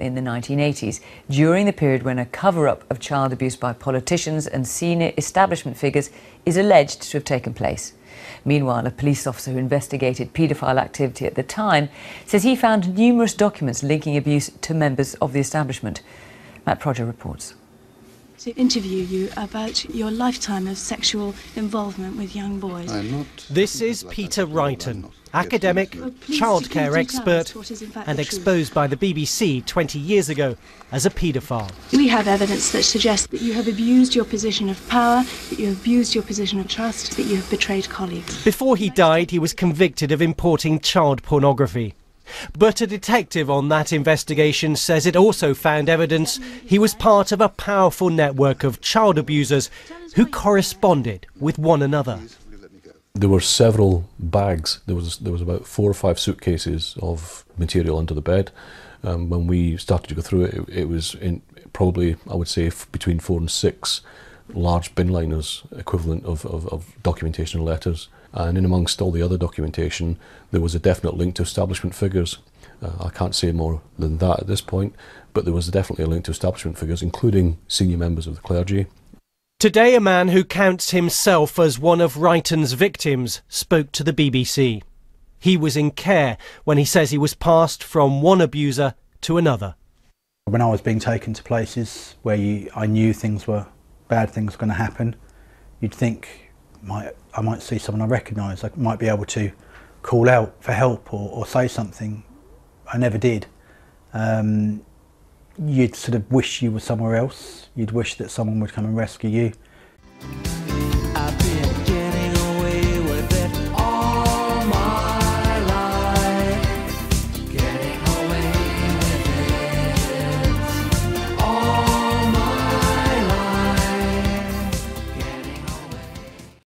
in the 1980s, during the period when a cover up of child abuse by politicians and senior establishment figures is alleged to have taken place. Meanwhile, a police officer who investigated paedophile activity at the time says he found numerous documents linking abuse to members of the establishment. Matt Prodger reports to interview you about your lifetime of sexual involvement with young boys. This is Peter Righton, academic, oh, childcare expert, and exposed by the BBC 20 years ago as a paedophile. We have evidence that suggests that you have abused your position of power, that you have abused your position of trust, that you have betrayed colleagues. Before he died, he was convicted of importing child pornography. But a detective on that investigation says it also found evidence he was part of a powerful network of child abusers who corresponded with one another. There were several bags. There was there was about four or five suitcases of material under the bed. Um, when we started to go through it, it, it was in probably I would say between four and six large bin liners equivalent of, of, of documentation letters. And in amongst all the other documentation, there was a definite link to establishment figures. Uh, I can't say more than that at this point, but there was definitely a link to establishment figures, including senior members of the clergy. Today, a man who counts himself as one of Righton's victims spoke to the BBC. He was in care when he says he was passed from one abuser to another. When I was being taken to places where you, I knew things were bad things were going to happen, you'd think might, I might see someone I recognise. I might be able to call out for help or, or say something. I never did. Um, you'd sort of wish you were somewhere else. You'd wish that someone would come and rescue you.